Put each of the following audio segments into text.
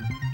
うん。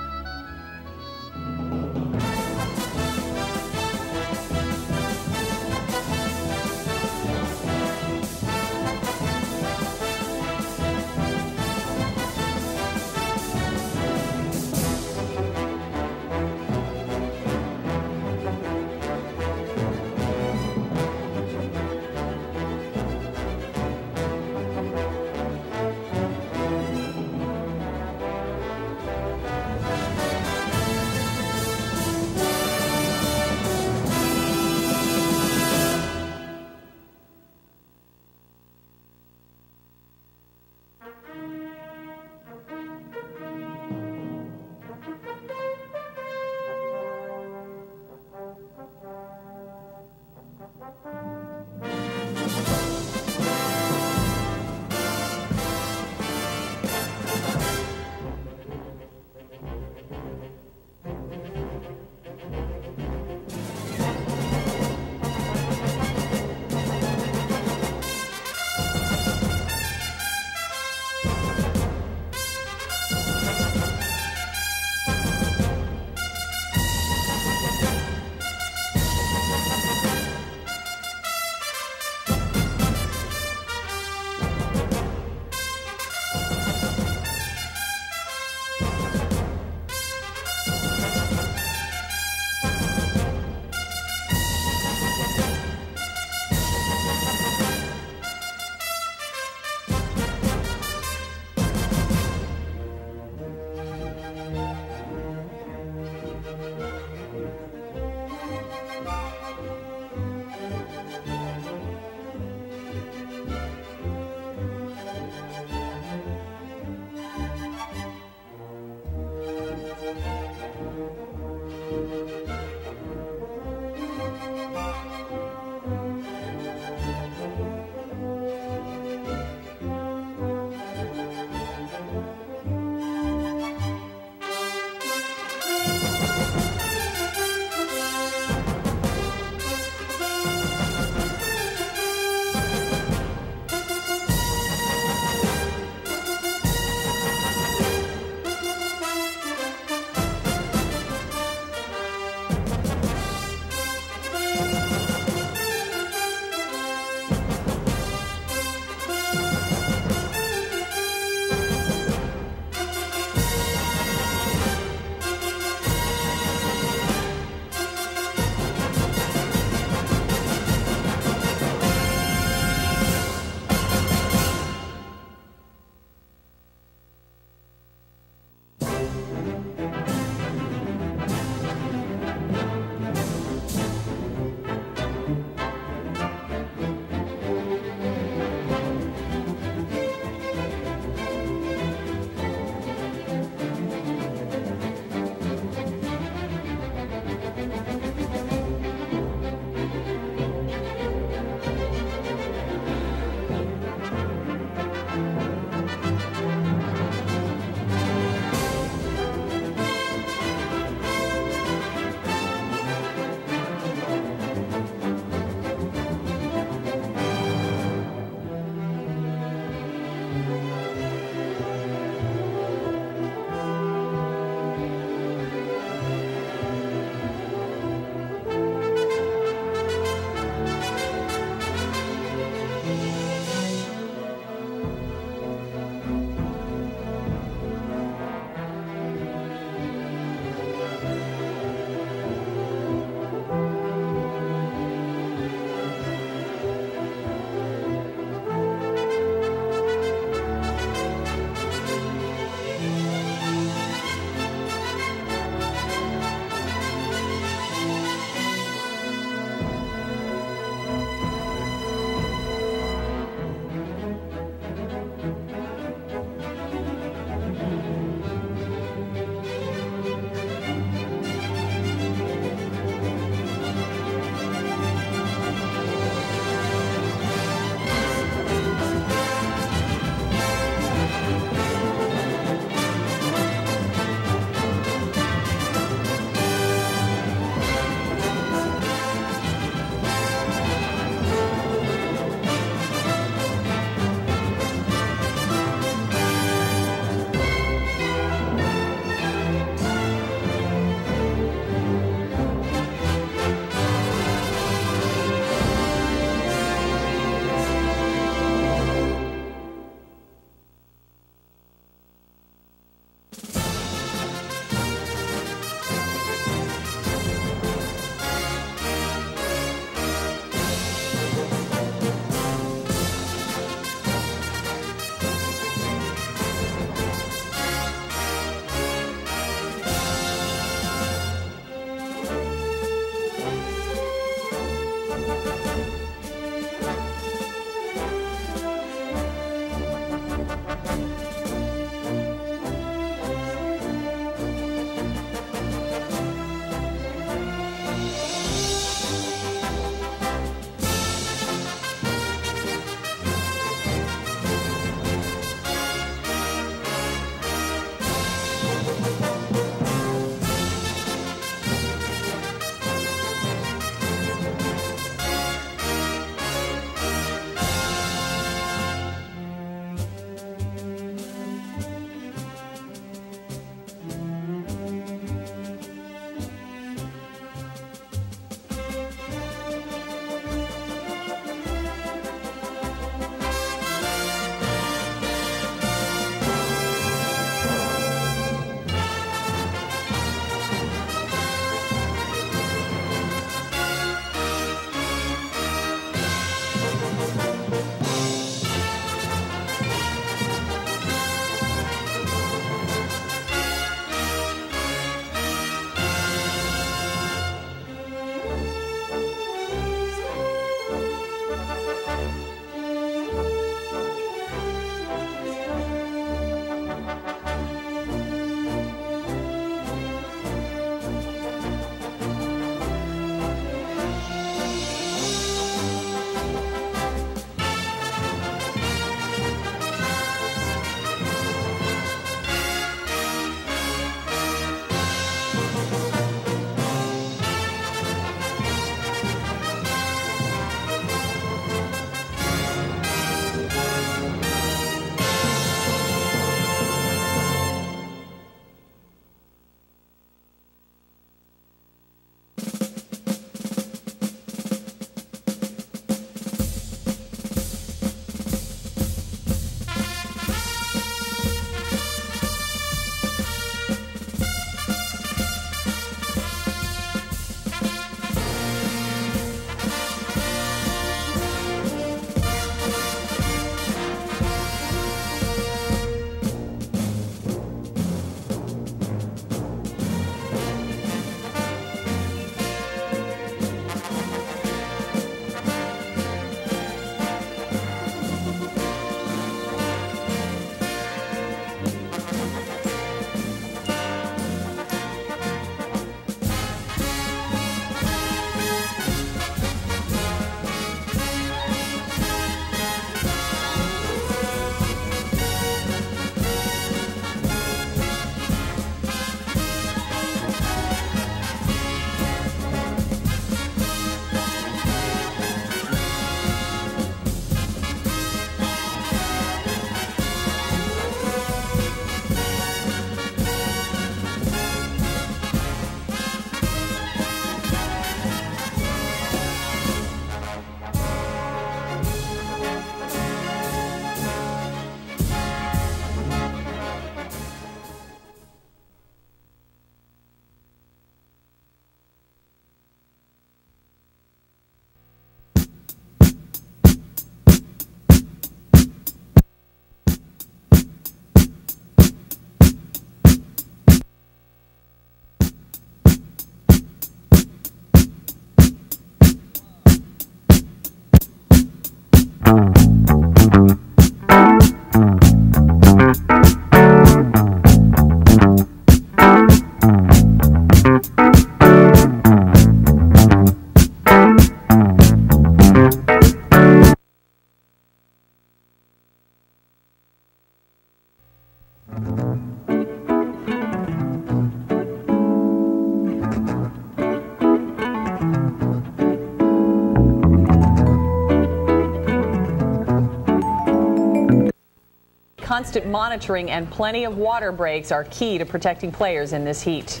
Constant monitoring and plenty of water breaks are key to protecting players in this heat.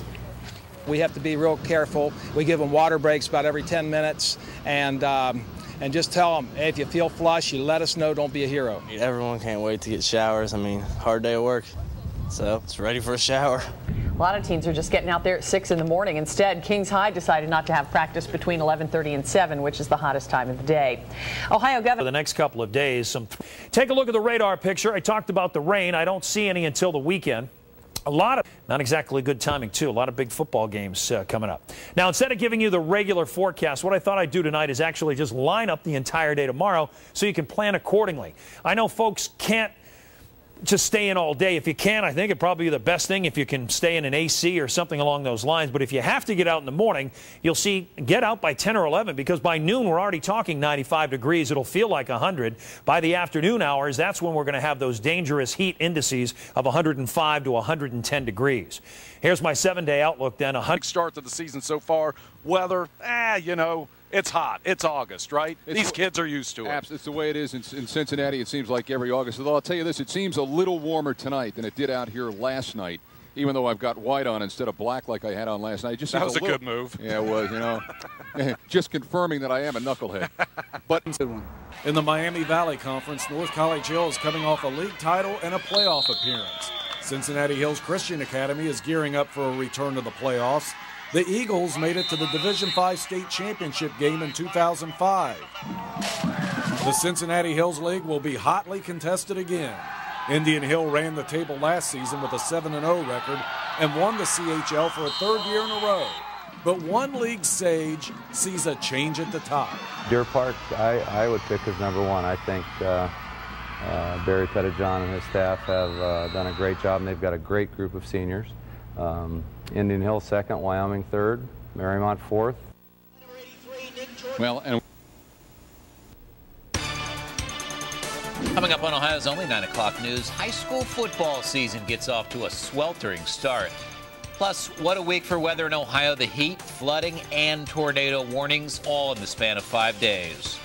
We have to be real careful. We give them water breaks about every 10 minutes and um, and just tell them, hey, if you feel flush, you let us know. Don't be a hero. Everyone can't wait to get showers. I mean, hard day of work, so it's ready for a shower. A lot of teams are just getting out there at 6 in the morning. Instead, Kings High decided not to have practice between 11:30 and 7, which is the hottest time of the day. Ohio Governor for the next couple of days. Some take a look at the radar picture. I talked about the rain. I don't see any until the weekend. A lot of, not exactly good timing, too. A lot of big football games uh, coming up. Now, instead of giving you the regular forecast, what I thought I'd do tonight is actually just line up the entire day tomorrow so you can plan accordingly. I know folks can't just stay in all day. If you can, I think it'd probably be the best thing if you can stay in an AC or something along those lines. But if you have to get out in the morning, you'll see get out by 10 or 11 because by noon we're already talking 95 degrees. It'll feel like 100. By the afternoon hours, that's when we're going to have those dangerous heat indices of 105 to 110 degrees. Here's my seven-day outlook then. A start to the season so far. Weather, ah, you know, it's hot. It's August, right? It's These kids are used to it. Absolutely. It's the way it is in, in, Cincinnati. It seems like every August. Although I'll tell you this, it seems a little warmer tonight than it did out here last night. Even though I've got white on instead of black like I had on last night. It just that was a, a little, good move. Yeah, it was. You know, just confirming that I am a knucklehead. But in the Miami Valley Conference, North College Hills coming off a league title and a playoff appearance. Cincinnati Hills Christian Academy is gearing up for a return to the playoffs. The Eagles made it to the Division V state championship game in 2005. The Cincinnati Hills League will be hotly contested again. Indian Hill ran the table last season with a 7 0 record and won the CHL for a third year in a row. But one league sage sees a change at the top. Deer Park, I, I would pick as number one. I think uh, uh, Barry Pettijohn and his staff have uh, done a great job, and they've got a great group of seniors. Um, Indian Hill second, Wyoming third, Mariemont fourth. Well, and Coming up on Ohio's only 9 o'clock news, high school football season gets off to a sweltering start. Plus, what a week for weather in Ohio. The heat, flooding, and tornado warnings all in the span of five days.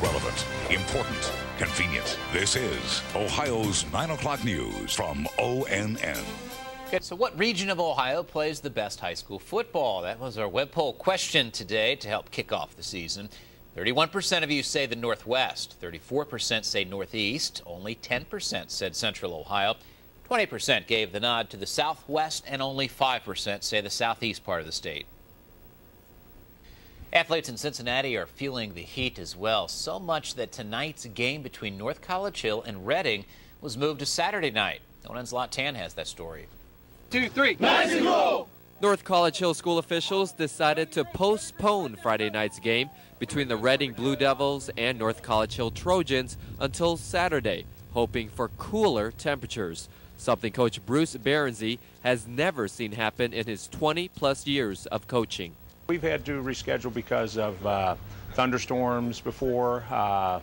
Relevant, important, convenient. This is Ohio's 9 o'clock news from ONN. So what region of Ohio plays the best high school football? That was our web poll question today to help kick off the season. 31% of you say the Northwest, 34% say Northeast, only 10% said Central Ohio, 20% gave the nod to the Southwest, and only 5% say the Southeast part of the state. Athletes in Cincinnati are feeling the heat as well, so much that tonight's game between North College Hill and Reading was moved to Saturday night. ONN's Lot Tan has that story. Two, three, Mexico! North College Hill school officials decided to postpone Friday night's game between the Reading Blue Devils and North College Hill Trojans until Saturday, hoping for cooler temperatures, something coach Bruce Berenzi has never seen happen in his 20 plus years of coaching. We've had to reschedule because of uh, thunderstorms before. Uh,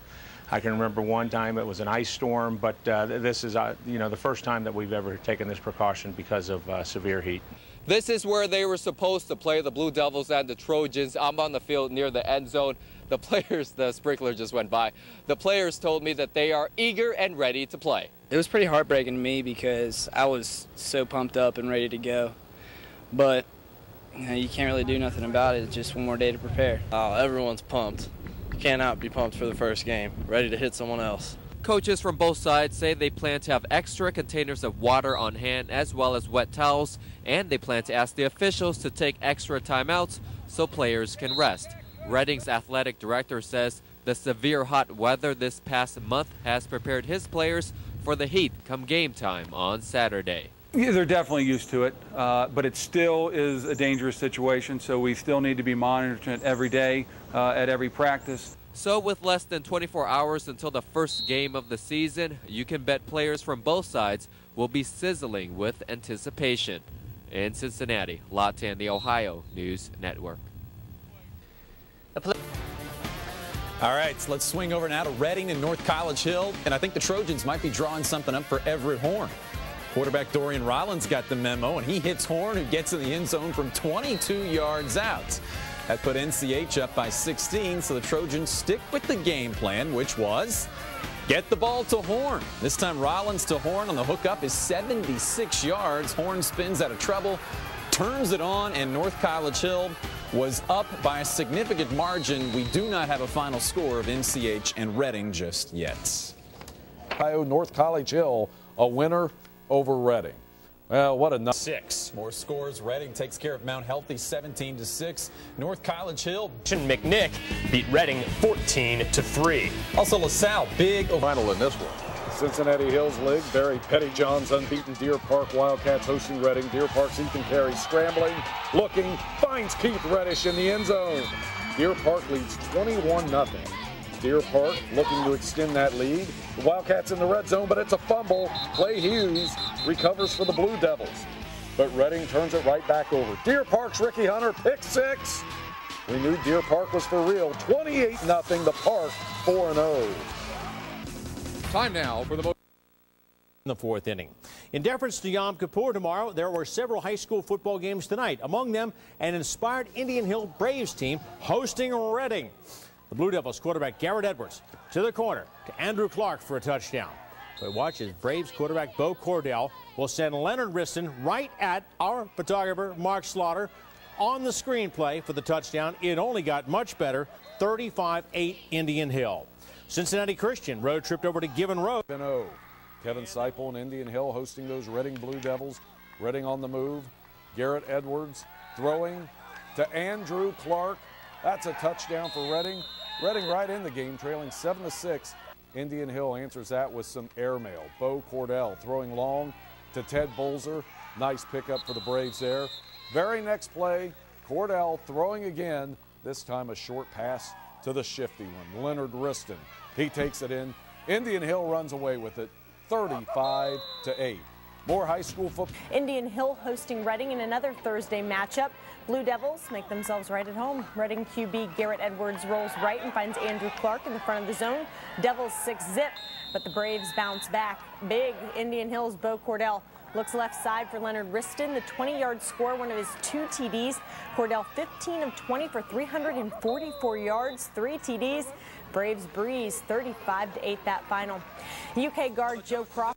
I can remember one time it was an ice storm, but uh, this is, uh, you know, the first time that we've ever taken this precaution because of uh, severe heat. This is where they were supposed to play the Blue Devils and the Trojans. I'm on the field near the end zone. The players, the sprinkler just went by. The players told me that they are eager and ready to play. It was pretty heartbreaking to me because I was so pumped up and ready to go. But you, know, you can't really do nothing about it. It's just one more day to prepare. Oh, everyone's pumped. Cannot be pumped for the first game, ready to hit someone else. Coaches from both sides say they plan to have extra containers of water on hand as well as wet towels, and they plan to ask the officials to take extra timeouts so players can rest. Reading's athletic director says the severe hot weather this past month has prepared his players for the heat come game time on Saturday. Yeah, they're definitely used to it, uh, but it still is a dangerous situation, so we still need to be monitoring it every day uh, at every practice. So with less than 24 hours until the first game of the season, you can bet players from both sides will be sizzling with anticipation. In Cincinnati, Latan, the Ohio News Network. All right, so let's swing over now to Reading and North College Hill, and I think the Trojans might be drawing something up for Everett Horn. Quarterback Dorian Rollins got the memo, and he hits Horn, who gets in the end zone from 22 yards out. That put NCH up by 16, so the Trojans stick with the game plan, which was get the ball to Horn. This time Rollins to Horn on the hookup is 76 yards. Horn spins out of trouble, turns it on, and North College Hill was up by a significant margin. We do not have a final score of NCH and Reading just yet. Ohio North College Hill, a winner over Reading. Well, what a night. Six more scores. Reading takes care of Mount Healthy 17 to 6. North College Hill. McNick beat Reading 14 to 3. Also LaSalle, big final in this one. Cincinnati Hills League, Barry Pettyjohn's unbeaten Deer Park Wildcats hosting Reading. Deer Park's Ethan Carey scrambling, looking, finds Keith Reddish in the end zone. Deer Park leads 21 0 Deer Park looking to extend that lead. The Wildcats in the red zone, but it's a fumble. Clay Hughes recovers for the Blue Devils. But Reading turns it right back over. Deer Park's Ricky Hunter, pick six. We knew Deer Park was for real. 28 0 the Park, 4 0. Time now for the most. In the fourth inning. In deference to Yom Kippur tomorrow, there were several high school football games tonight. Among them, an inspired Indian Hill Braves team hosting Reading. The Blue Devils quarterback Garrett Edwards to the corner to Andrew Clark for a touchdown. But watch as Braves quarterback Bo Cordell will send Leonard Riston right at our photographer Mark Slaughter on the screenplay for the touchdown. It only got much better 35 8 Indian Hill. Cincinnati Christian road tripped over to Given Road. Oh. Kevin Seipel and Indian Hill hosting those Reading Blue Devils. Reading on the move. Garrett Edwards throwing to Andrew Clark. That's a touchdown for Reading. Reading right in the game, trailing 7 to 6. Indian Hill answers that with some airmail. Bo Cordell throwing long to Ted Bolzer. Nice pickup for the Braves there. Very next play, Cordell throwing again, this time a short pass to the shifty one, Leonard Riston. He takes it in. Indian Hill runs away with it, 35 to 8. More high school football. Indian Hill hosting Reading in another Thursday matchup. Blue Devils make themselves right at home. Reading QB Garrett Edwards rolls right and finds Andrew Clark in the front of the zone. Devils six zip, but the Braves bounce back. Big Indian Hills Bo Cordell looks left side for Leonard Riston. The 20-yard score, one of his two TDs. Cordell 15 of 20 for 344 yards, three TDs. Braves breeze 35 to 8 that final. UK guard Joe Crawford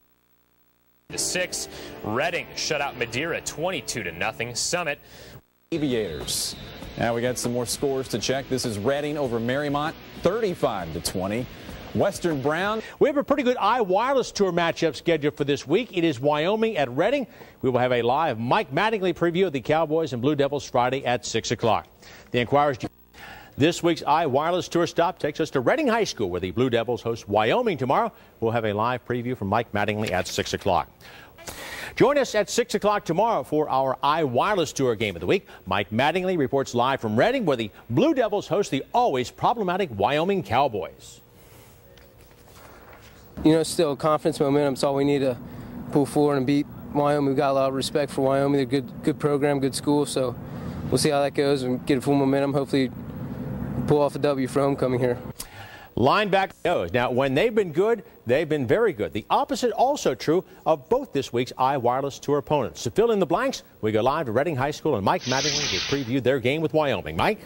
to 6. Reading shut out Madeira 22 to nothing. Summit Aviators. Now we got some more scores to check. This is Reading over Mariemont, 35 to 20. Western Brown. We have a pretty good iWireless Tour matchup scheduled for this week. It is Wyoming at Reading. We will have a live Mike Mattingly preview of the Cowboys and Blue Devils Friday at 6 o'clock. The Enquirer's this week's iWireless Tour stop takes us to Reading High School, where the Blue Devils host Wyoming tomorrow. We'll have a live preview from Mike Mattingly at 6 o'clock. Join us at 6 o'clock tomorrow for our iWireless Tour game of the week. Mike Mattingly reports live from Reading, where the Blue Devils host the always problematic Wyoming Cowboys. You know, still confidence, momentum. It's all we need to pull forward and beat Wyoming. We've got a lot of respect for Wyoming. They're good, good program, good school. So we'll see how that goes and get a full momentum. Hopefully, pull off a W for homecoming here. Linebacker. Now, when they've been good, they've been very good. The opposite also true of both this week's iWireless Tour opponents. To fill in the blanks, we go live to Reading High School and Mike Mattingly to preview their game with Wyoming. Mike?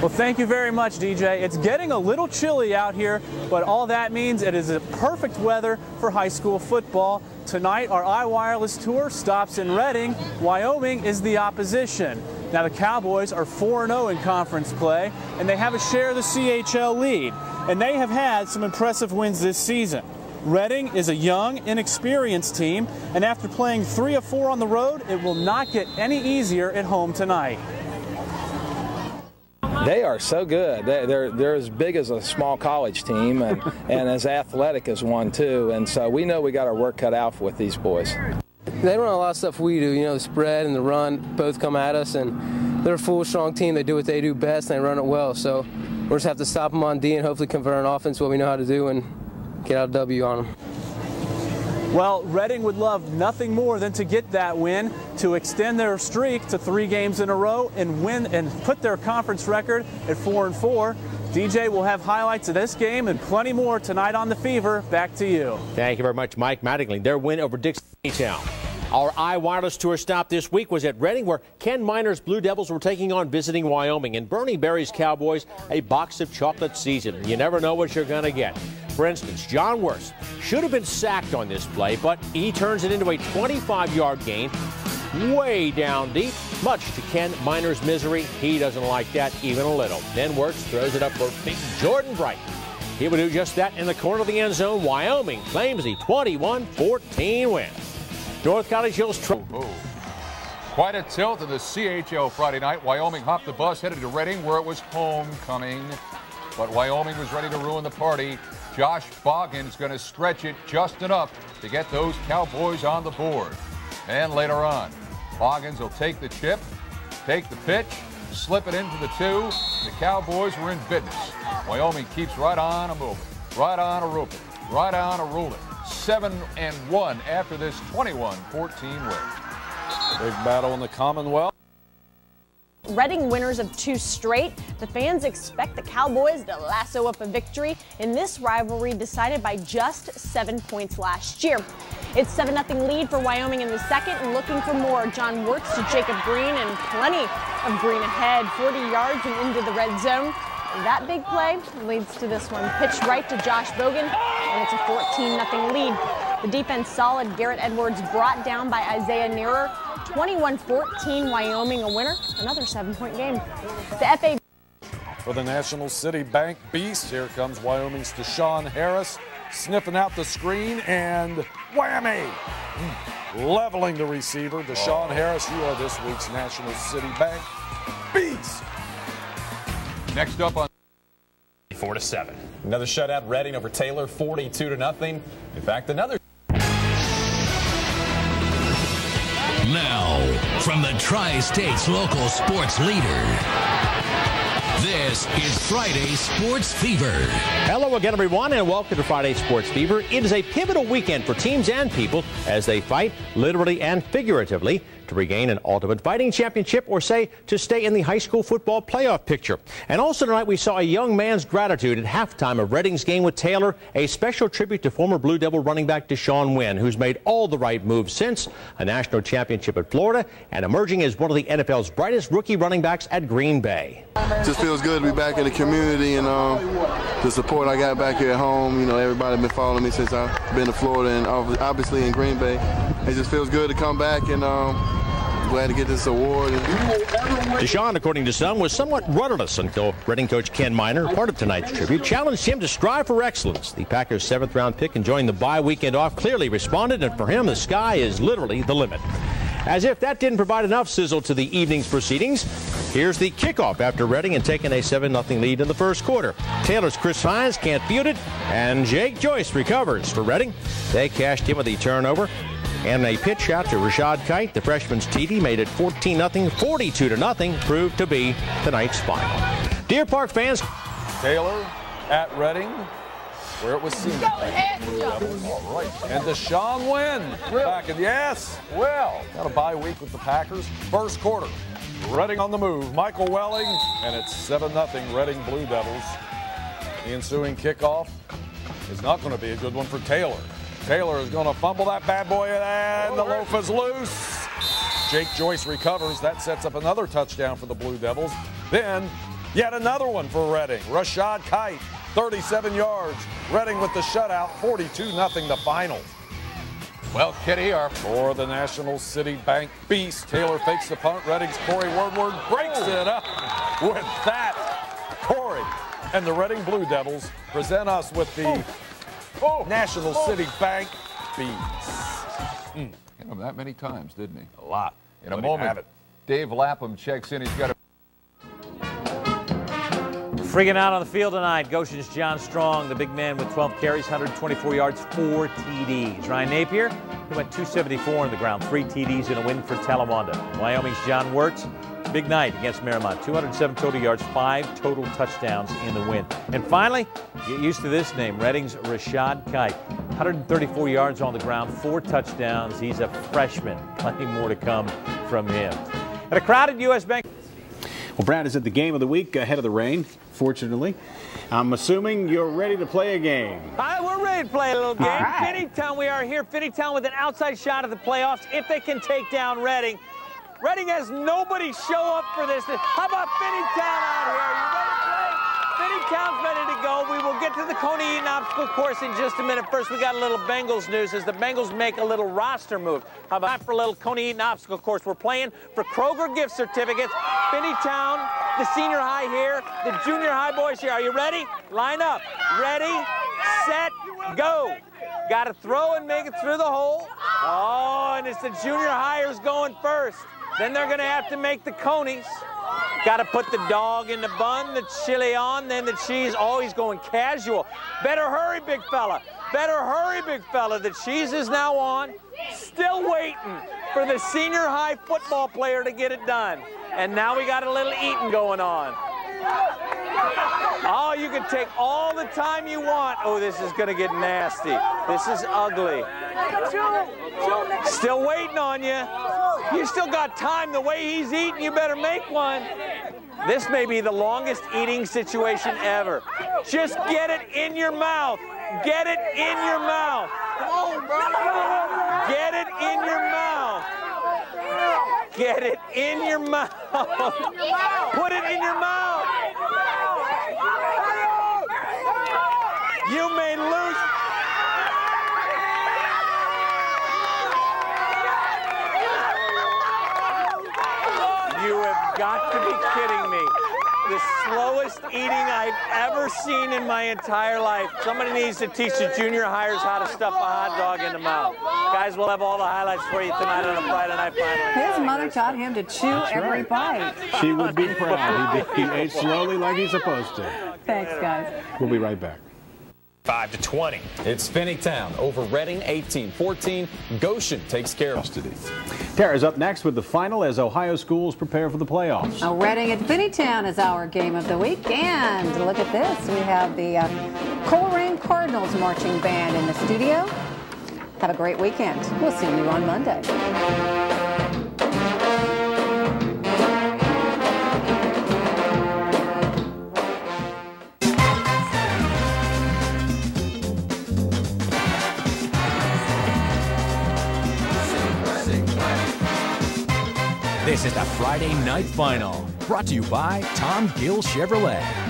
Well, thank you very much, DJ. It's getting a little chilly out here, but all that means it is perfect weather for high school football. Tonight, our iWireless Tour stops in Reading. Wyoming is the opposition. Now, the Cowboys are 4 0 in conference play, and they have a share of the CHL lead. And they have had some impressive wins this season. Reading is a young, inexperienced team, and after playing three of four on the road, it will not get any easier at home tonight. They are so good. They're, they're, they're as big as a small college team and, and as athletic as one, too. And so we know we got our work cut out with these boys. They run a lot of stuff we do. You know, the spread and the run both come at us, and they're a full, strong team. They do what they do best, and they run it well. So we just have to stop them on D and hopefully convert an offense what we know how to do and get out a W on them. Well, Reading would love nothing more than to get that win to extend their streak to three games in a row and win and put their conference record at four and four. DJ will have highlights of this game and plenty more tonight on the Fever. Back to you. Thank you very much, Mike Mattingly. Their win over Dixie Town. Our iWireless Tour stop this week was at Reading, where Ken Miner's Blue Devils were taking on visiting Wyoming, and Bernie Berry's Cowboys a box of chocolate season. You never know what you're going to get. For instance, John Wirtz should have been sacked on this play, but he turns it into a 25-yard gain way down deep, much to Ken Miner's misery. He doesn't like that even a little. Then Wirtz throws it up for big Jordan Bright. He would do just that in the corner of the end zone. Wyoming claims the 21-14 win. North College Hills. Tr- Quite a tilt in the CHL Friday night. Wyoming hopped the bus headed to Reading where it was homecoming. But Wyoming was ready to ruin the party. Josh Boggins going to stretch it just enough to get those Cowboys on the board. And later on, Boggins will take the chip, take the pitch, slip it into the two. The Cowboys were in business. Wyoming keeps right on a moving, right on a rooping, right on a ruling. 7 and 1 after this 21 14 win. Big battle in the Commonwealth. Reading winners of two straight, the fans expect the Cowboys to lasso up a victory in this rivalry decided by just seven points last year. It's 7-0 lead for Wyoming in the second and looking for more. John Wirtz to Jacob Green and plenty of green ahead, 40 yards and into the red zone. That big play leads to this one. Pitched right to Josh Bogan, and it's a 14 0 lead. The defense solid. Garrett Edwards brought down by Isaiah Nearer. 21-14 Wyoming a winner. Another seven-point game. The FA For the National City Bank Beast, here comes Wyoming's Deshaun Harris sniffing out the screen and whammy! Hmm. Leveling the receiver. Deshaun Harris, you are this week's National City Bank Beast. Next up on Four to seven. Another shutout, Reading over Taylor, 42 to nothing. In fact, another. Now, from the Tri States local sports leader, this is Friday Sports Fever. Hello again, everyone, and welcome to Friday Sports Fever. It is a pivotal weekend for teams and people as they fight, literally and figuratively, to regain an Ultimate Fighting Championship or, say, to stay in the high school football playoff picture. And also tonight, we saw a young man's gratitude at halftime of Reading's game with Taylor, a special tribute to former Blue Devil running back DeShawn Wynn, who's made all the right moves since a national championship at Florida and emerging as one of the NFL's brightest rookie running backs at Green Bay. Just feels good to be back in the community and um, the support I got back here at home. You know, everybody been following me since I've been to Florida and obviously in Green Bay. It just feels good to come back and um, glad to get this award. DeShawn, according to some, was somewhat rudderless until Reading coach Ken Miner, part of tonight's tribute, challenged him to strive for excellence. The Packers' seventh round pick enjoying the bye weekend off clearly responded, and for him, the sky is literally the limit. As if that didn't provide enough sizzle to the evening's proceedings, here's the kickoff after Reading had taken a 7 0 lead in the first quarter. Taylor's Chris Hines can't field it, and Jake Joyce recovers for Reading. They cashed in with the turnover. And a pitch out to Rashad Kite. The freshman's TD made it 14 0, 42 0, proved to be tonight's final. Deer Park fans. Taylor at Reading, where it was seen. All right. And DeShawn Wynn back in. Yes. Well, got a bye week with the Packers. First quarter. Reading on the move. Michael Welling, and it's 7 0 Reading Blue Devils. The ensuing kickoff is not going to be a good one for Taylor. Taylor is going to fumble that bad boy, and the loaf is loose. Jake Joyce recovers. That sets up another touchdown for the Blue Devils. Then, yet another one for Reading. Rashad Kite, 37 yards. Reading with the shutout, 42 0 the final. Well, Kitty, our for the National City Bank Beast. Taylor fakes the punt. Reading's Corey Woodward breaks it up with that. Corey and the Reading Blue Devils present us with the Oh. National oh. City Bank Beast. Mm. Hit him that many times, didn't he? A lot. In Let a moment, Dave Lapham checks in. He's got a Friggin' out on the field tonight, Goshen's John Strong, the big man with 12 carries, 124 yards, four TDs. Ryan Napier, he went 274 on the ground, three TDs in a win for Talawanda. Wyoming's John Wirtz, Big night against Mariemont. 207 total yards, five total touchdowns in the win. And finally, get used to this name, Reading's Rashad Kite. 134 yards on the ground, four touchdowns. He's a freshman. Plenty more to come from him. At a crowded U.S. Bank. Well, Brad is at the game of the week ahead of the rain, fortunately. I'm assuming you're ready to play a game. Hi, we're ready to play a little game. Right. Finneytown, we are here. Finneytown with an outside shot at the playoffs if they can take down Reading. Reading has nobody show up for this. How about Finneytown out here? You ready to play? Ready to go. We will get to the Coney Eaton obstacle course in just a minute. First, we got a little Bengals news as the Bengals make a little roster move. How about for a little Coney Eaton obstacle course? We're playing for Kroger gift certificates. Finneytown, the senior high here, the junior high boys here. Are you ready? Line up. Ready, set, go. Got to throw and make it through the hole. Oh, and it's the junior hires going first. Then they're going to have to make the conies. Got to put the dog in the bun, the chili on, then the cheese. Oh, he's going casual. Better hurry, big fella. Better hurry, big fella. The cheese is now on. Still waiting for the senior high football player to get it done. And now we got a little eating going on. Oh, you can take all the time you want. Oh, this is going to get nasty. This is ugly. Still waiting on you. You still got time. The way he's eating, you better make one. This may be the longest eating situation ever. Just get it in your mouth. Get it in your mouth. Get it in your mouth. Get it in your mouth. Put it in your mouth. You may lose. You have got to be kidding me. The slowest eating I've ever seen in my entire life. Somebody needs to teach the junior hires how to stuff a hot dog in the mouth. Guys, we'll have all the highlights for you tonight on a Friday Night Final. His mother taught him to chew every bite. She would be proud. He, he ate slowly like he's supposed to. Thanks, guys. We'll be right back. 5 to 20. It's Finneytown over Reading 18-14. Goshen takes care of custody. Tara's up next with the final as Ohio schools prepare for the playoffs. Now, Reading at Finneytown is our game of the week. And look at this. We have the uh, Colerain Cardinals marching band in the studio. Have a great weekend. We'll see you on Monday. This is the Friday Night Final, brought to you by Tom Gill Chevrolet.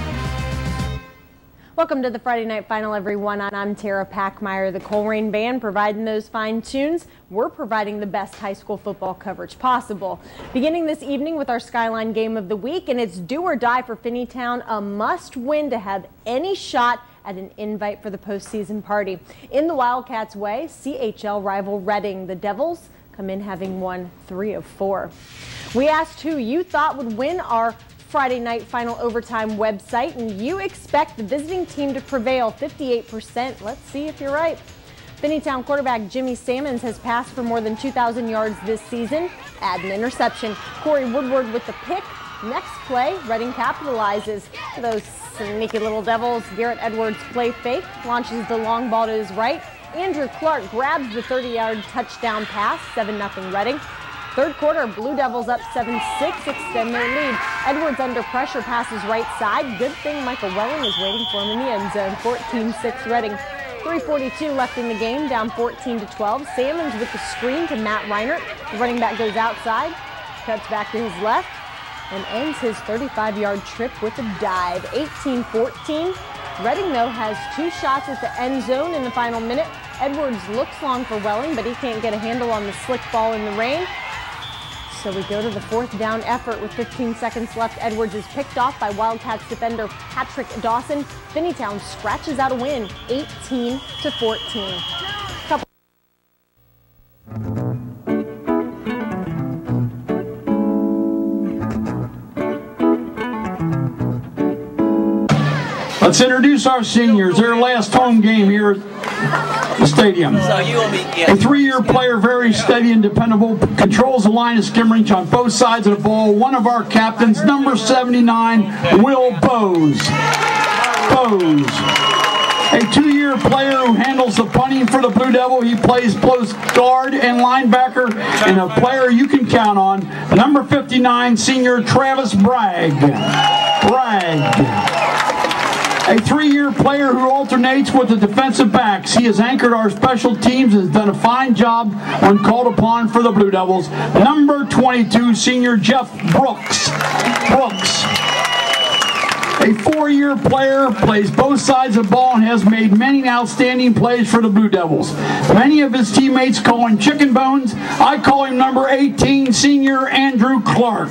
Welcome to the Friday Night Final, everyone. I'm Tara Packmeyer, the Colerain Band, providing those fine tunes. We're providing the best high school football coverage possible. Beginning this evening with our Skyline Game of the Week, and it's do or die for Finneytown, a must win to have any shot at an invite for the postseason party. In the Wildcats' way, CHL rival Reading, the Devils, come in having won three of four. We asked who you thought would win our Friday night final overtime website, and you expect the visiting team to prevail 58%. Let's see if you're right. Finneytown quarterback Jimmy Sammons has passed for more than 2,000 yards this season. Add an interception. Corey Woodward with the pick. Next play, Reading capitalizes. Those sneaky little devils. Garrett Edwards play fake, launches the long ball to his right. Andrew Clark grabs the 30-yard touchdown pass, 7-0 Reading. Third quarter, Blue Devils up 7-6, extend their lead. Edwards under pressure passes right side. Good thing Michael Welling is waiting for him in the end zone. 14-6 Reading. 342 left in the game, down 14 to 12. Salmons with the screen to Matt Reinert. The running back goes outside, cuts back to his left, and ends his 35-yard trip with a dive. 18-14. Reading, though, has two shots at the end zone in the final minute. Edwards looks long for Welling, but he can't get a handle on the slick ball in the rain. So we go to the fourth down effort with 15 seconds left. Edwards is picked off by Wildcats defender Patrick Dawson. Finneytown scratches out a win, 18 to 14. Let's introduce our seniors. Their last home game here stadium. A three-year player, very steady and dependable, controls the line of scrimmage on both sides of the ball. One of our captains, number 79, Will Bose. Bose. A two-year player who handles the punting for the Blue Devil. He plays both guard and linebacker, and a player you can count on. Number 59, senior Travis Bragg. Bragg a three-year player who alternates with the defensive backs. He has anchored our special teams and has done a fine job when called upon for the Blue Devils. Number 22, senior Jeff Brooks. Brooks. A four-year player plays both sides of the ball and has made many outstanding plays for the Blue Devils. Many of his teammates call him Chicken Bones. I call him number 18, senior Andrew Clark.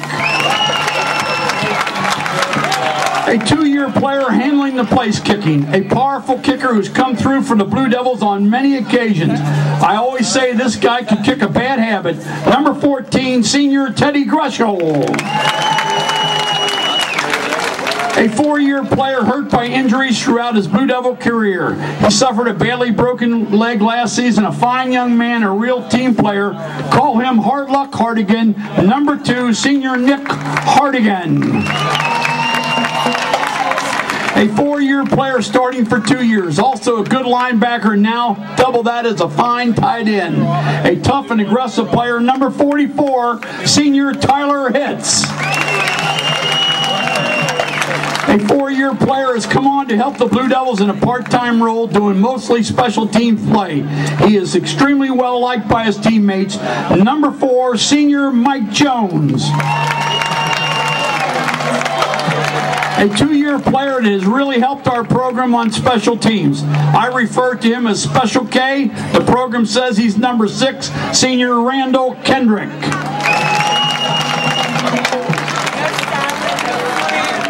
A two-year player handling the place kicking. A powerful kicker who's come through for the Blue Devils on many occasions. I always say this guy could kick a bad habit. Number 14, senior Teddy Greshel. A four-year player hurt by injuries throughout his Blue Devil career. He suffered a badly broken leg last season. A fine young man, a real team player. Call him Hard Luck Hardigan. Number two, senior Nick Hardigan. A four-year player starting for two years. Also a good linebacker now. Double that as a fine tight end. A tough and aggressive player. Number 44, senior Tyler Hitz. A four-year player has come on to help the Blue Devils in a part-time role doing mostly special team play. He is extremely well liked by his teammates. Number four, senior Mike Jones. A two-year player that has really helped our program on special teams. I refer to him as Special K. The program says he's number six, senior Randall Kendrick.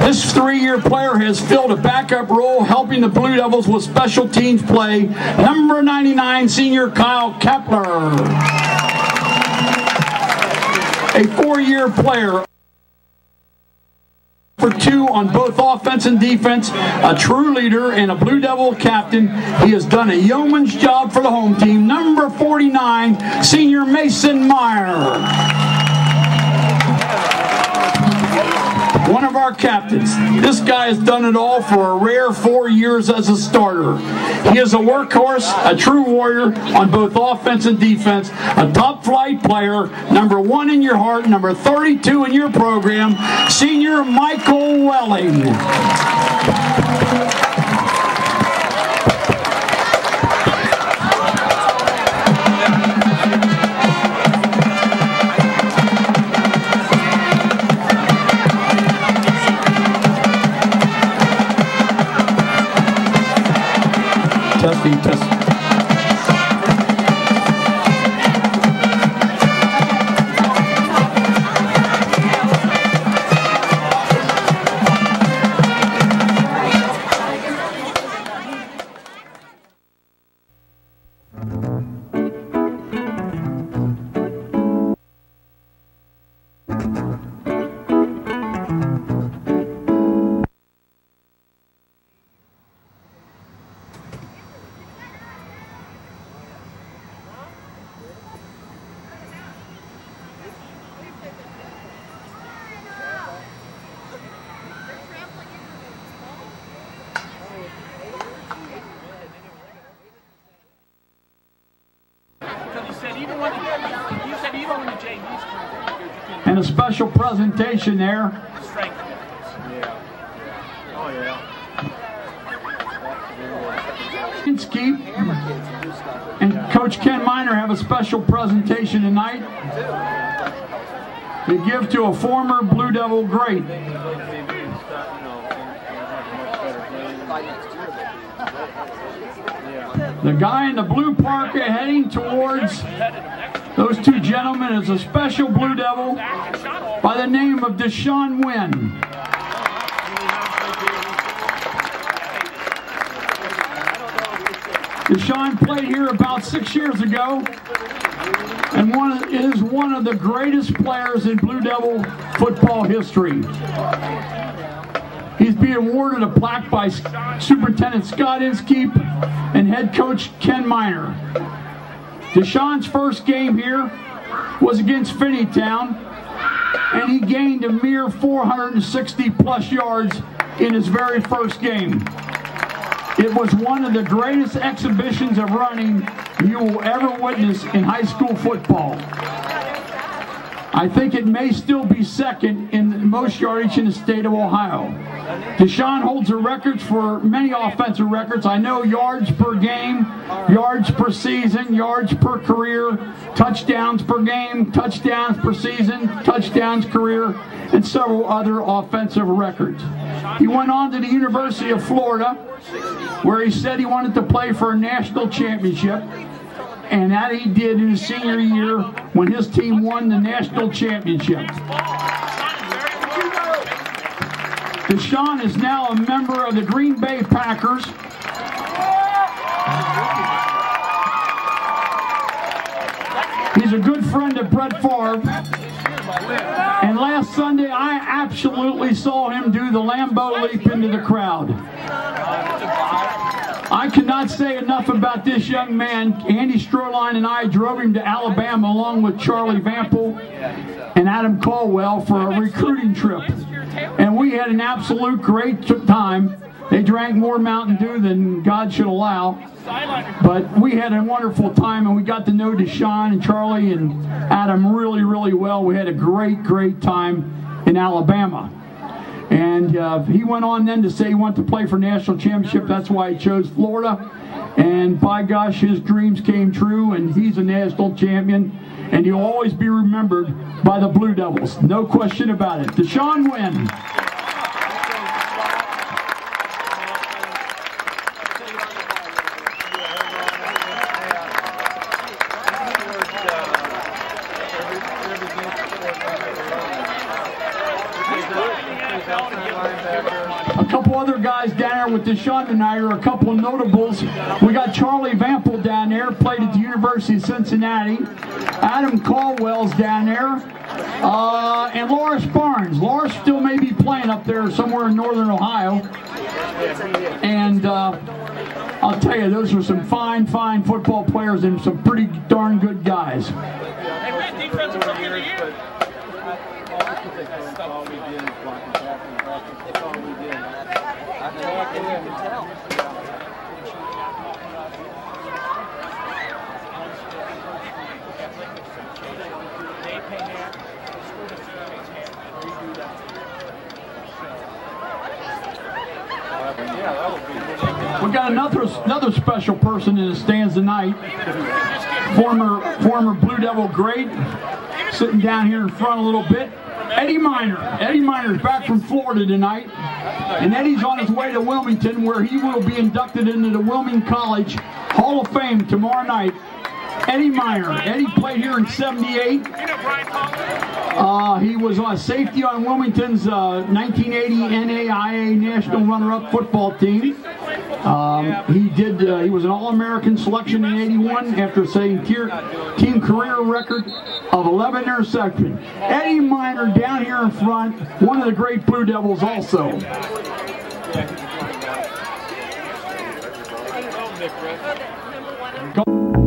This three-year player has filled a backup role helping the Blue Devils with special teams play. Number 99, senior Kyle Kepler. A four-year player two on both offense and defense, a true leader and a Blue Devil captain. He has done a yeoman's job for the home team. Number 49, senior Mason Meyer. One of our captains. This guy has done it all for a rare four years as a starter. He is a workhorse, a true warrior on both offense and defense, a top flight player, number one in your heart, number 32 in your program, senior Michael Welling. Presentation there. And Coach Ken Miner have a special presentation tonight to give to a former Blue Devil great. The guy in the blue parka heading towards those two gentlemen is a special Blue Devil by the name of DeShawn Wynn. DeShawn played here about six years ago and one is one of the greatest players in Blue Devil football history. He's being awarded a plaque by Superintendent Scott Inskeep and head coach Ken Miner. DeShawn's first game here was against Finneytown, and he gained a mere 460 plus yards in his very first game. It was one of the greatest exhibitions of running you will ever witness in high school football. I think it may still be second in most yardage in the state of Ohio. DeShawn holds the records for many offensive records. I know yards per game, yards per season, yards per career, touchdowns per game, touchdowns per season, touchdowns career, and several other offensive records. He went on to the University of Florida, where he said he wanted to play for a national championship. And that he did in his senior year when his team won the national championship. DeShawn is now a member of the Green Bay Packers. He's a good friend of Brett Favre. And last Sunday, I absolutely saw him do the Lambeau leap into the crowd. I cannot say enough about this young man. Andy Stroline and I drove him to Alabama along with Charlie Vample and Adam Caldwell for a recruiting trip. And we had an absolute great time. They drank more Mountain Dew than God should allow. But we had a wonderful time and we got to know DeShawn and Charlie and Adam really, really well. We had a great, great time in Alabama. And uh, he went on then to say he wanted to play for national championship. That's why he chose Florida. And by gosh, his dreams came true, and he's a national champion. And he'll always be remembered by the Blue Devils. No question about it. DeShawn Wynn. A couple other guys down there with DeShawn tonight are a couple of notables. We got Charlie Vample down there, played at the University of Cincinnati. Adam Caldwell's down there. Uh, and Loris Barnes. Loris still may be playing up there somewhere in northern Ohio. And uh, I'll tell you, those are some fine, fine football players and some pretty darn good guys. We got another another special person in the stands tonight. Former former Blue Devil great, sitting down here in front a little bit. Eddie Miner. Eddie Miner's back from Florida tonight. And Eddie's on his way to Wilmington where he will be inducted into the Wilmington College Hall of Fame tomorrow night. Eddie Meyer. Eddie played here in 78. Uh, he was a safety on Wilmington's uh, 1980 NAIA National Runner-Up Football Team. Um, he did. Uh, he was an All-American selection in '81 after setting team career record of 11 interceptions. Eddie Miner down here in front, one of the great Blue Devils, also. Go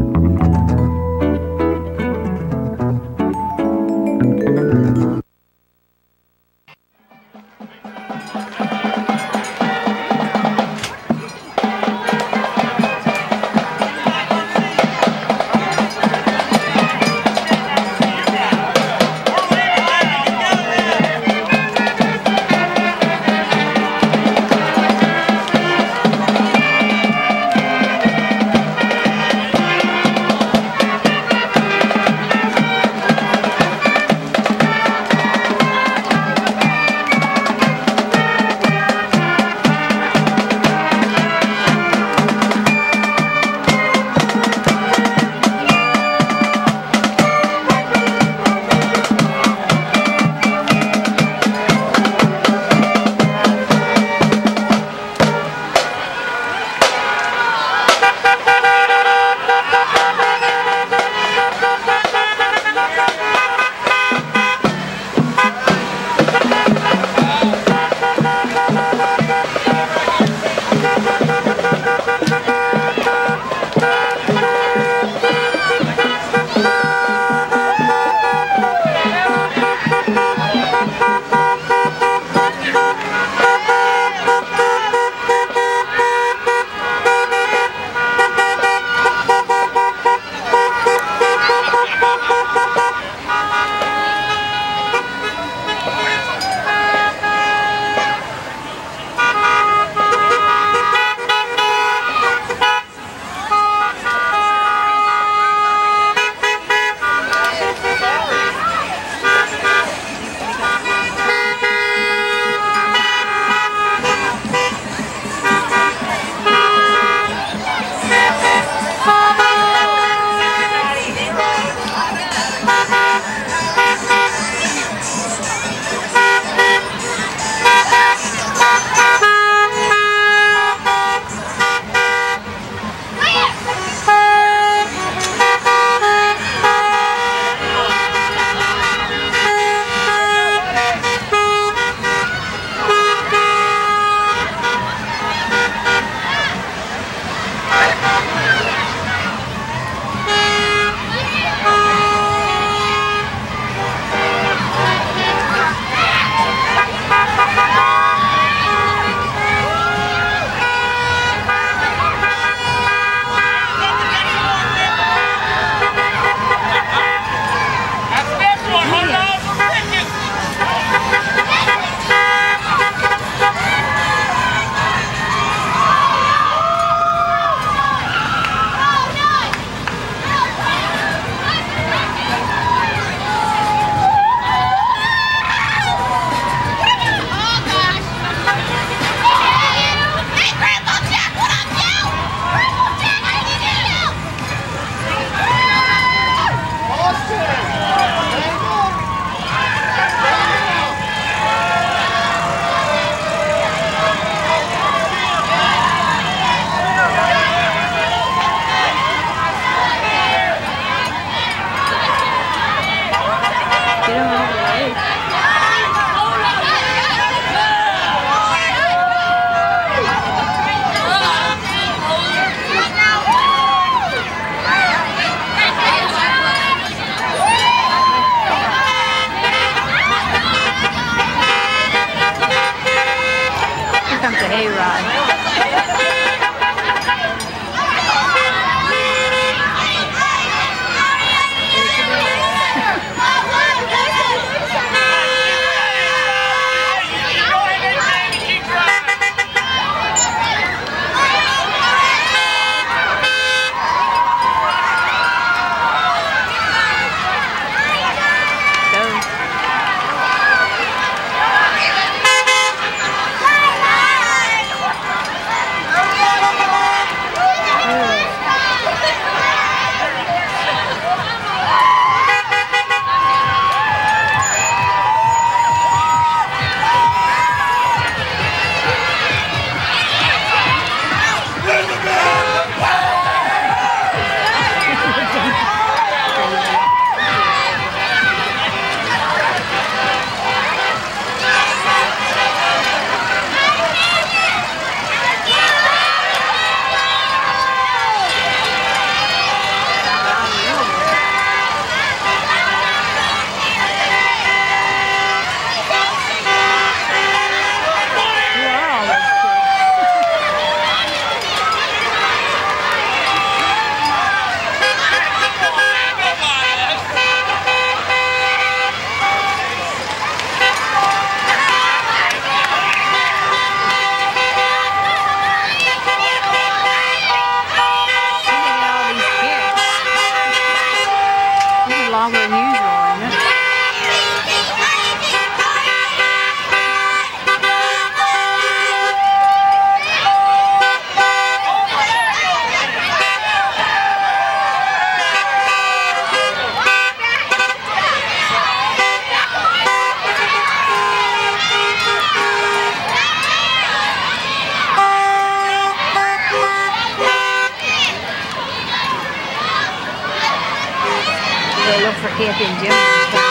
Kathy and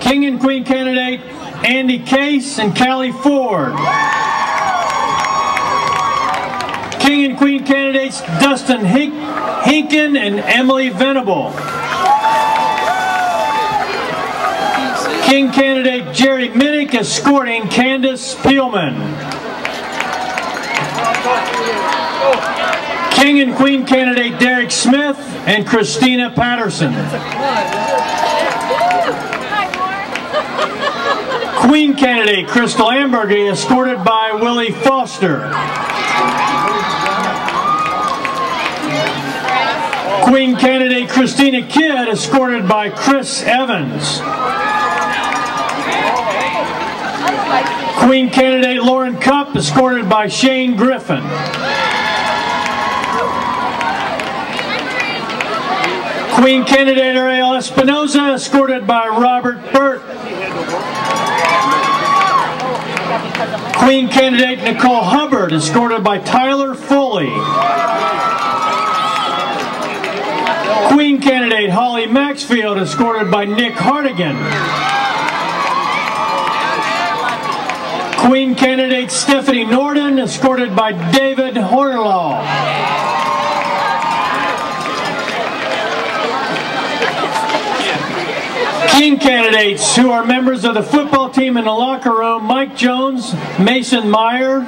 King and Queen candidate Andy Case and Callie Ford. King and Queen candidates Dustin Hink Hinken and Emily Venable. King candidate Jerry Minnick escorting Candace Spielman. King and Queen candidate Derek Smith and Christina Patterson. Queen candidate Crystal Ambergy escorted by Willie Foster. Queen candidate Christina Kidd escorted by Chris Evans. Queen candidate Lauren Cup escorted by Shane Griffin. Queen candidate Ariel Espinoza escorted by Robert Burt. Queen candidate Nicole Hubbard escorted by Tyler Foley. Queen candidate Holly Maxfield escorted by Nick Hardigan. Queen candidate Stephanie Norden escorted by David Hornlaw. King candidates who are members of the football team in the locker room, Mike Jones, Mason Meyer,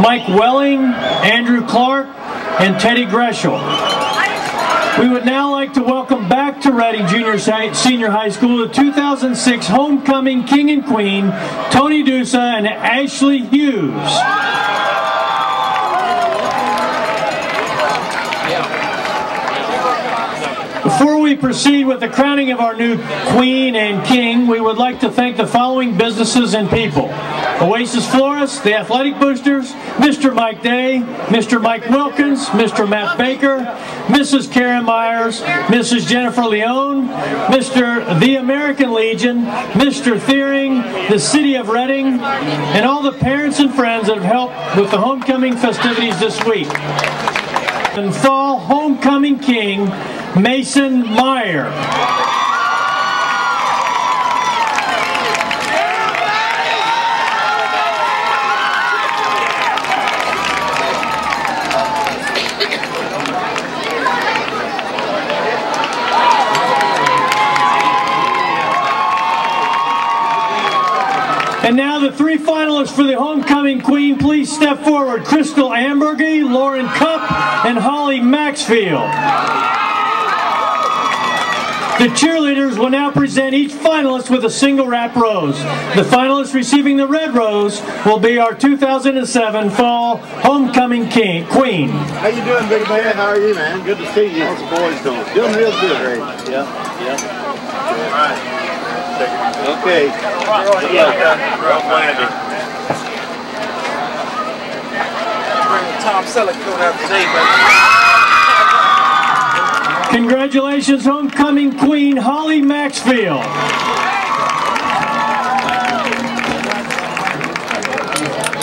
Mike Welling, Andrew Clark, and Teddy Greshel. We would now like to welcome back to Reading Junior Senior High School the 2006 Homecoming King and Queen, Tony Dusa and Ashley Hughes. Before we proceed with the crowning of our new Queen and King, we would like to thank the following businesses and people. Oasis Florists, the Athletic Boosters, Mr. Mike Day, Mr. Mike Wilkins, Mr. Matt Baker, Mrs. Karen Myers, Mrs. Jennifer Leone, Mr. The American Legion, Mr. Thiering, the City of Reading, and all the parents and friends that have helped with the homecoming festivities this week. And fall homecoming king, Mason Meyer. And now the three three finalists for the homecoming queen, please step forward. Crystal Ambergy, Lauren Cupp, and Holly Maxfield. The cheerleaders will now present each finalist with a single wrap rose. The finalist receiving the red rose will be our 2007 Fall Homecoming King, Queen. How you doing, big man? How are you, man? Good to see you. How's the boys doing? Doing real good. Great. Yeah, yep. All right. Okay. Tom Selleck out today. Congratulations, homecoming queen Holly Maxfield.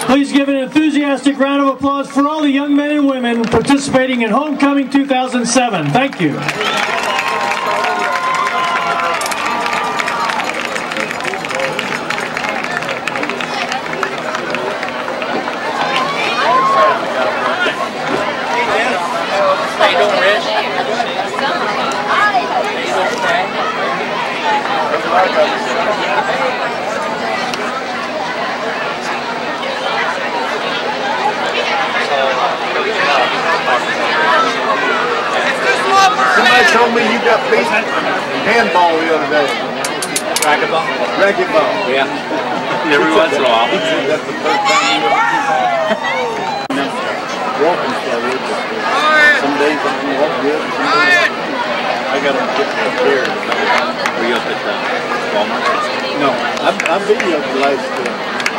Please give an enthusiastic round of applause for all the young men and women participating in Homecoming 2007. Thank you. Somebody told me you got beat handball the other day. Racquetball? Racquetball. Yeah. Every once in a while. That's the first time you walking slowly. Some days I can walk good. I got get my chair. Were you up at uh, Walmart? No, I, I videoed the last two,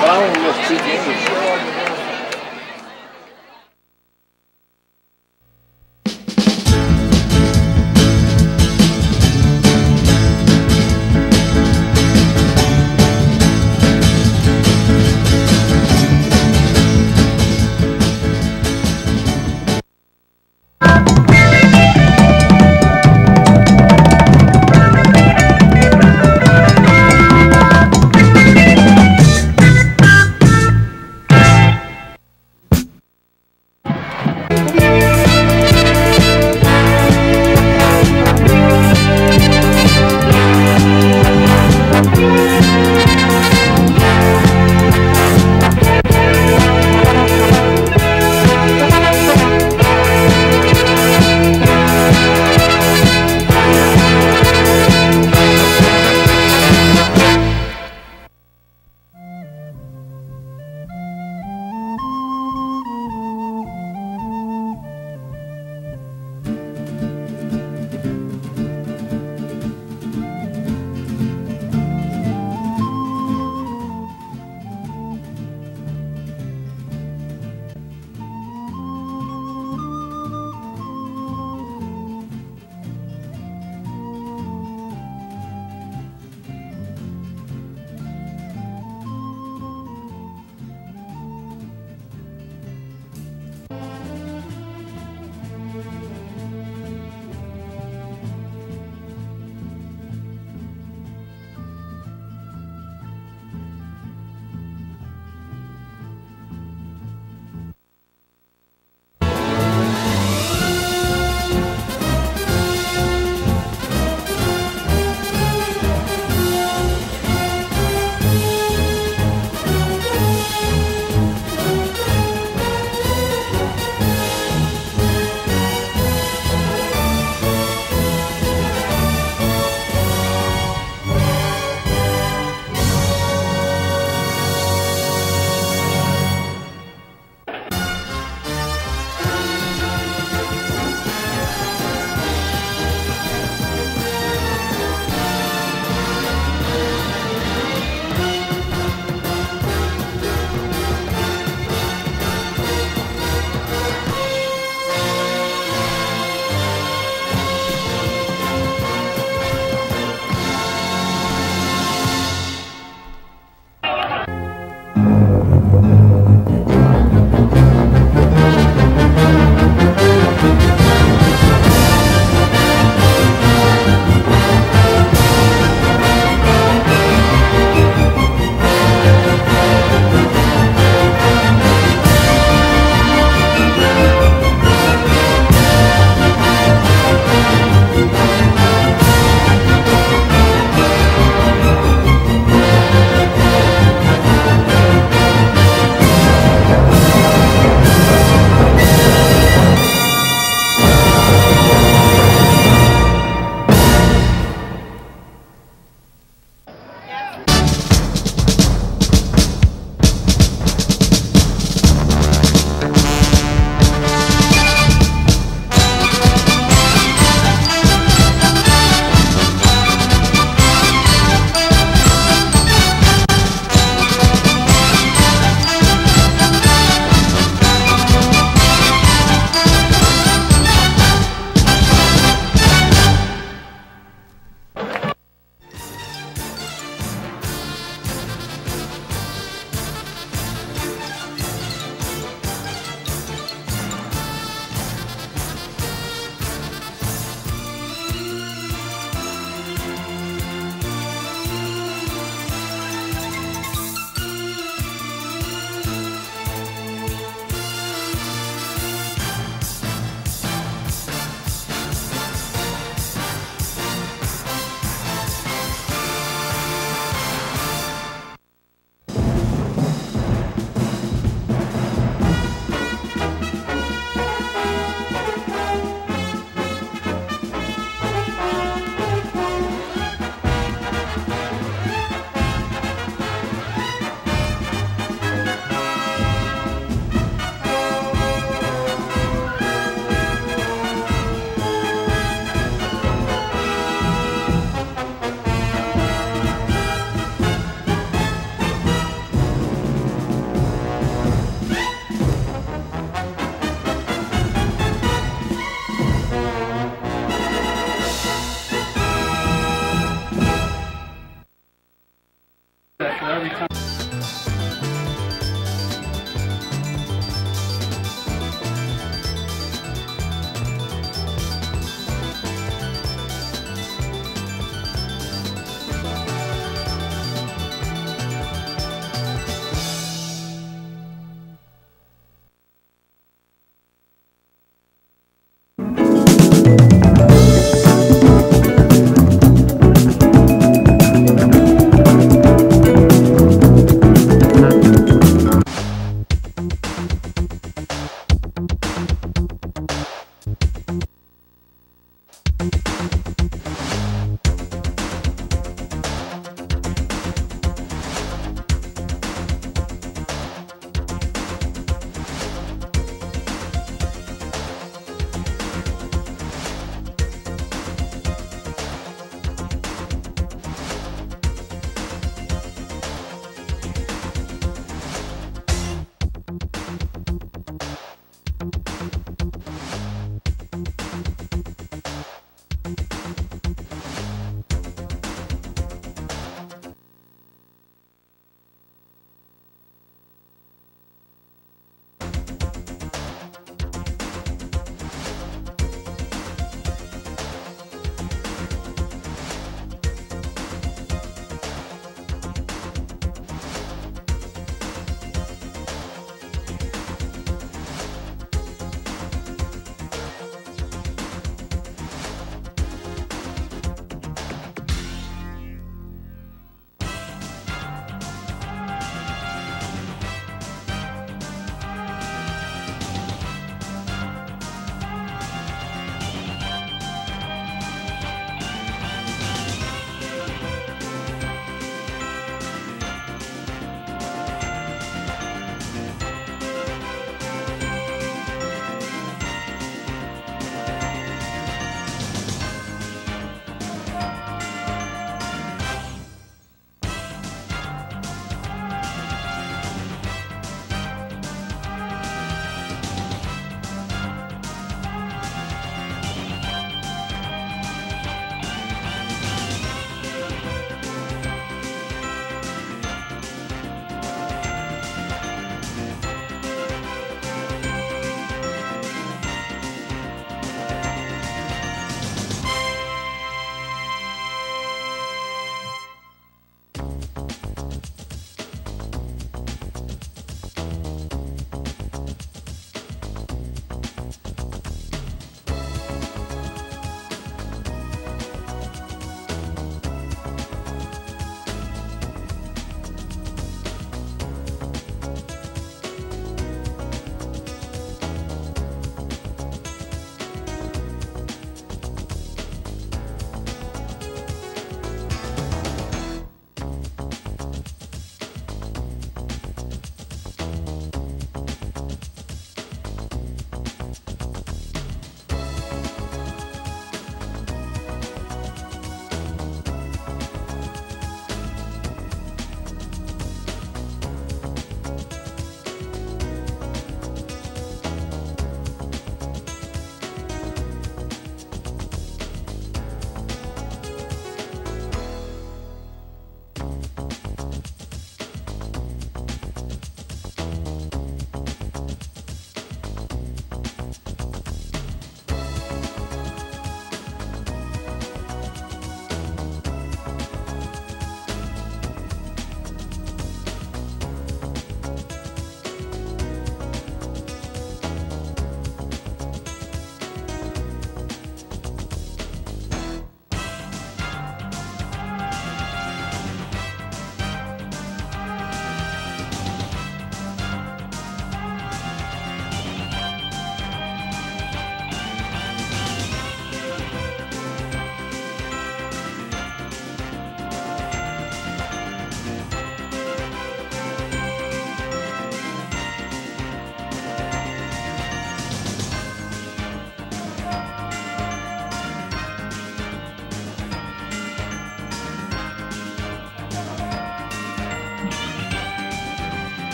but I only missed two games.